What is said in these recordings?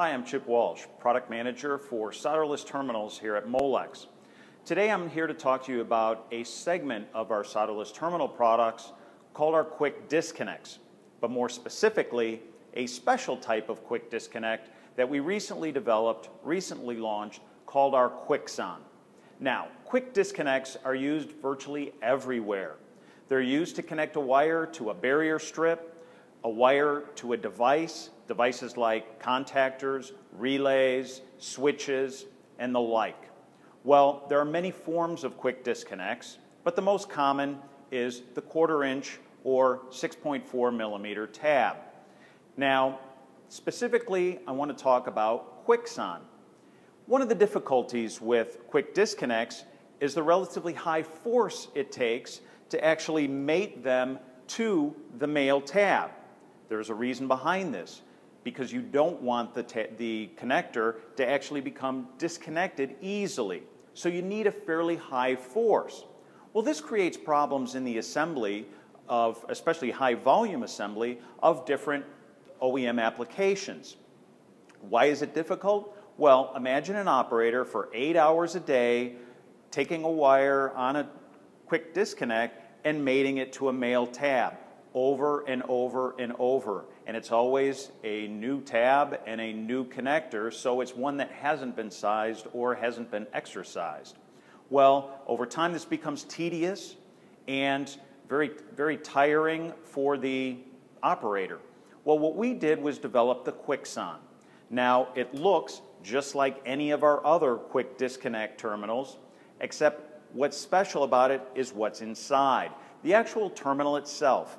Hi, I'm Chip Walsh, Product Manager for solderless terminals here at Molex. Today I'm here to talk to you about a segment of our solderless terminal products called our Quick Disconnects, but more specifically, a special type of quick disconnect that we recently developed, recently launched, called our Quixon. Now, quick disconnects are used virtually everywhere. They're used to connect a wire to a barrier strip, a wire to a device, devices like contactors, relays, switches, and the like. Well, there are many forms of quick disconnects, but the most common is the quarter inch or 6.4 millimeter tab. Now, specifically, I want to talk about Quixon. One of the difficulties with quick disconnects is the relatively high force it takes to actually mate them to the male tab. There's a reason behind this because you don't want the, the connector to actually become disconnected easily. So you need a fairly high force. Well, this creates problems in the assembly of, especially high volume assembly, of different OEM applications. Why is it difficult? Well, imagine an operator for eight hours a day taking a wire on a quick disconnect and mating it to a male tab over and over and over. And it's always a new tab and a new connector, so it's one that hasn't been sized or hasn't been exercised. Well, over time this becomes tedious and very, very tiring for the operator. Well, what we did was develop the Quixon. Now, it looks just like any of our other quick disconnect terminals, except what's special about it is what's inside. The actual terminal itself.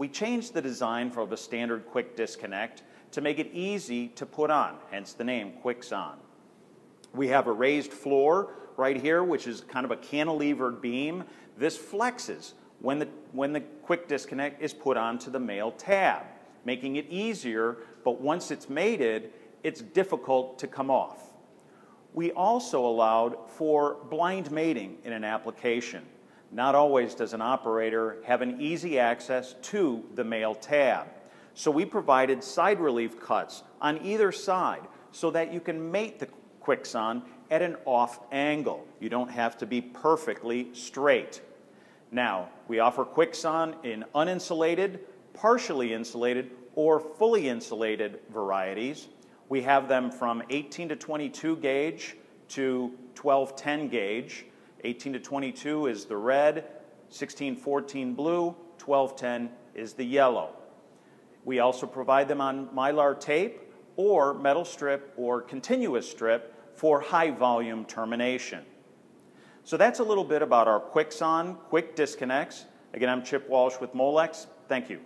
We changed the design from a standard quick disconnect to make it easy to put on, hence the name Quixon. We have a raised floor right here, which is kind of a cantilevered beam. This flexes when the, when the quick disconnect is put onto the male tab, making it easier, but once it's mated, it's difficult to come off. We also allowed for blind mating in an application. Not always does an operator have an easy access to the male tab. So we provided side relief cuts on either side so that you can mate the Quixon at an off angle. You don't have to be perfectly straight. Now, we offer Quixon in uninsulated, partially insulated, or fully insulated varieties. We have them from 18 to 22 gauge to 1210 gauge. 18 to 22 is the red, 1614 blue, 1210 is the yellow. We also provide them on mylar tape or metal strip or continuous strip for high volume termination. So that's a little bit about our Quixon quick disconnects. Again, I'm Chip Walsh with Molex. Thank you.